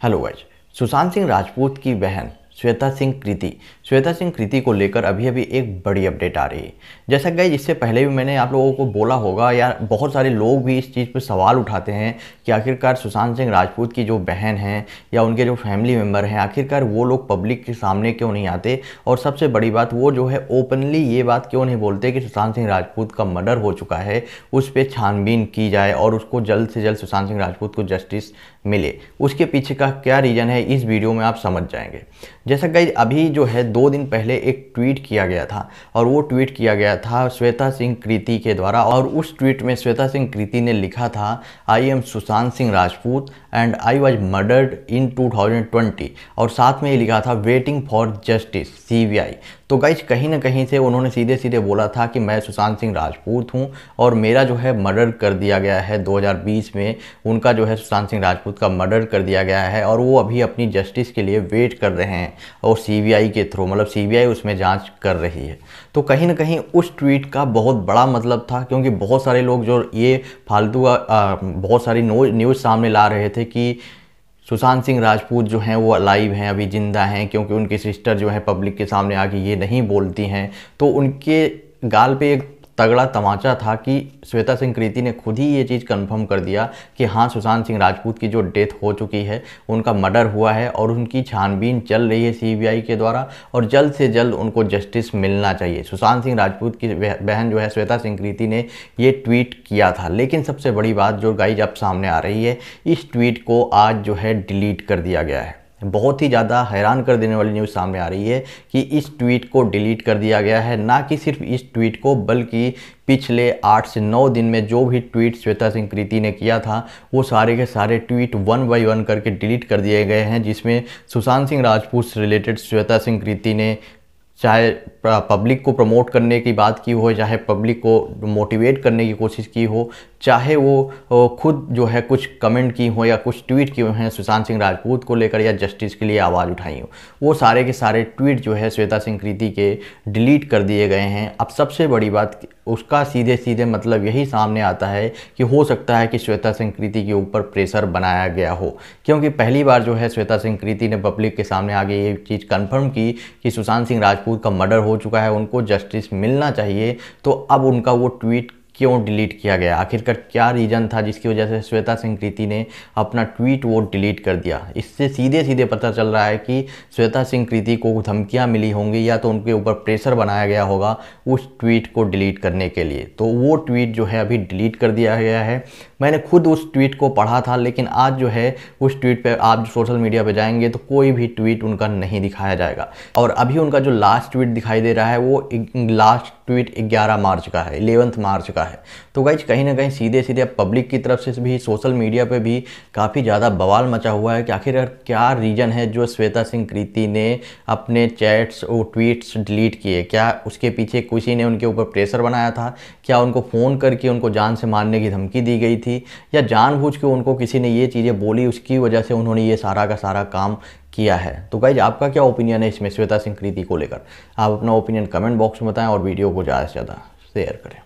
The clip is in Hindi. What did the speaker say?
हेलो गाइज़ सुशांत सिंह राजपूत की बहन श्वेता सिंह कृति। श्वेता सिंह कृति को लेकर अभी अभी एक बड़ी अपडेट आ रही है। जैसा गई इससे पहले भी मैंने आप लोगों को बोला होगा या बहुत सारे लोग भी इस चीज़ पर सवाल उठाते हैं कि आखिरकार सुशांत सिंह राजपूत की जो बहन हैं या उनके जो फैमिली मेंबर हैं, आखिरकार वो लोग पब्लिक के सामने क्यों नहीं आते? और सबसे बड़ी बात, वो जो है ओपनली ये बात क्यों नहीं बोलते कि सुशांत सिंह राजपूत का मर्डर हो चुका है, उस पर छानबीन की जाए और उसको जल्द से जल्द सुशांत सिंह राजपूत को जस्टिस मिले। उसके पीछे का क्या रीज़न है, इस वीडियो में आप समझ जाएँगे। जैसा गई अभी जो है, दो दिन पहले एक ट्वीट किया गया था और वो ट्वीट किया गया था श्वेता सिंह कृति के द्वारा और उस ट्वीट में श्वेता सिंह कृति ने लिखा था I am Sushant Singh Rajput and I was murdered in 2020 और साथ में ये लिखा था वेटिंग फॉर जस्टिस सीबीआई तो गाइज़ कहीं ना कहीं से उन्होंने सीधे सीधे बोला था कि मैं सुशांत सिंह राजपूत हूँ और मेरा जो है मर्डर कर दिया गया है 2020 में। उनका जो है सुशांत सिंह राजपूत का मर्डर कर दिया गया है और वो अभी अपनी जस्टिस के लिए वेट कर रहे हैं और सीबीआई के थ्रू मतलब सीबीआई उसमें जाँच कर रही है। तो कहीं ना कहीं उस ट्वीट का बहुत बड़ा मतलब था क्योंकि बहुत सारे लोग जो ये फालतू बहुत सारी न्यूज़ सामने ला रहे थे कि सुशांत सिंह राजपूत जो हैं, वो अलाइव हैं, अभी ज़िंदा हैं, क्योंकि उनकी सिस्टर जो है पब्लिक के सामने आके ये नहीं बोलती हैं। तो उनके गाल पे एक तगड़ा तमाचा था कि श्वेता सिंह कृति ने खुद ही ये चीज़ कंफर्म कर दिया कि हाँ सुशांत सिंह राजपूत की जो डेथ हो चुकी है, उनका मर्डर हुआ है और उनकी छानबीन चल रही है सीबीआई के द्वारा और जल्द से जल्द उनको जस्टिस मिलना चाहिए। सुशांत सिंह राजपूत की बहन जो है, श्वेता सिंह कृति ने ये ट्वीट किया था। लेकिन सबसे बड़ी बात जो गाइज़ अब सामने आ रही है, इस ट्वीट को आज जो है डिलीट कर दिया गया है। बहुत ही ज़्यादा हैरान कर देने वाली न्यूज़ सामने आ रही है कि इस ट्वीट को डिलीट कर दिया गया है। ना कि सिर्फ़ इस ट्वीट को, बल्कि पिछले आठ से नौ दिन में जो भी ट्वीट श्वेता सिंह कृति ने किया था, वो सारे के सारे ट्वीट वन बाई वन करके डिलीट कर दिए गए हैं, जिसमें सुशांत सिंह राजपूत से रिलेटेड श्वेता सिंह कृति ने चाहे पब्लिक को प्रमोट करने की बात की हो, चाहे पब्लिक को मोटिवेट करने की कोशिश की हो, चाहे वो खुद जो है कुछ कमेंट की हो या कुछ ट्वीट किए हैं सुशांत सिंह राजपूत को लेकर या जस्टिस के लिए आवाज़ उठाई हो, वो सारे के सारे ट्वीट जो है श्वेता सिंह कृति के डिलीट कर दिए गए हैं। अब सबसे बड़ी बात उसका सीधे सीधे मतलब यही सामने आता है कि हो सकता है कि श्वेता सिंह कृति के ऊपर प्रेशर बनाया गया हो। क्योंकि पहली बार जो है श्वेता सिंह कृति ने पब्लिक के सामने आगे ये चीज़ कन्फर्म की कि सुशांत सिंह राजपूत का मर्डर हो चुका है, उनको जस्टिस मिलना चाहिए। तो अब उनका वो ट्वीट क्यों डिलीट किया गया? आखिरकार क्या रीज़न था जिसकी वजह से श्वेता सिंह कृति ने अपना ट्वीट वो डिलीट कर दिया? इससे सीधे सीधे पता चल रहा है कि श्वेता सिंह कृति को धमकियाँ मिली होंगी या तो उनके ऊपर प्रेशर बनाया गया होगा उस ट्वीट को डिलीट करने के लिए। तो वो ट्वीट जो है अभी डिलीट कर दिया गया है। मैंने खुद उस ट्वीट को पढ़ा था, लेकिन आज जो है, उस ट्वीट पर आप सोशल मीडिया पर जाएँगे तो कोई भी ट्वीट उनका नहीं दिखाया जाएगा। और अभी उनका जो लास्ट ट्वीट दिखाई दे रहा है, वो लास्ट ट्वीट 11 मार्च का है इलेवंथ मार्च का है। तो गाइज़ कहीं ना कहीं सीधे सीधे पब्लिक की तरफ़ से भी सोशल मीडिया पे भी काफ़ी ज़्यादा बवाल मचा हुआ है कि आखिर क्या रीज़न है जो श्वेता सिंह कृति ने अपने चैट्स और ट्वीट्स डिलीट किए? क्या उसके पीछे किसी ने उनके ऊपर प्रेशर बनाया था? क्या उनको फ़ोन करके उनको जान से मारने की धमकी दी गई थी? या जानबूझ के उनको किसी ने ये चीज़ें बोली, उसकी वजह से उन्होंने ये सारा का सारा काम किया है? तो गाइज़ आपका क्या ओपिनियन है इसमें श्वेता सिंह कृति को लेकर? आप अपना ओपिनियन कमेंट बॉक्स में बताएँ और वीडियो को ज़्यादा से ज़्यादा शेयर करें।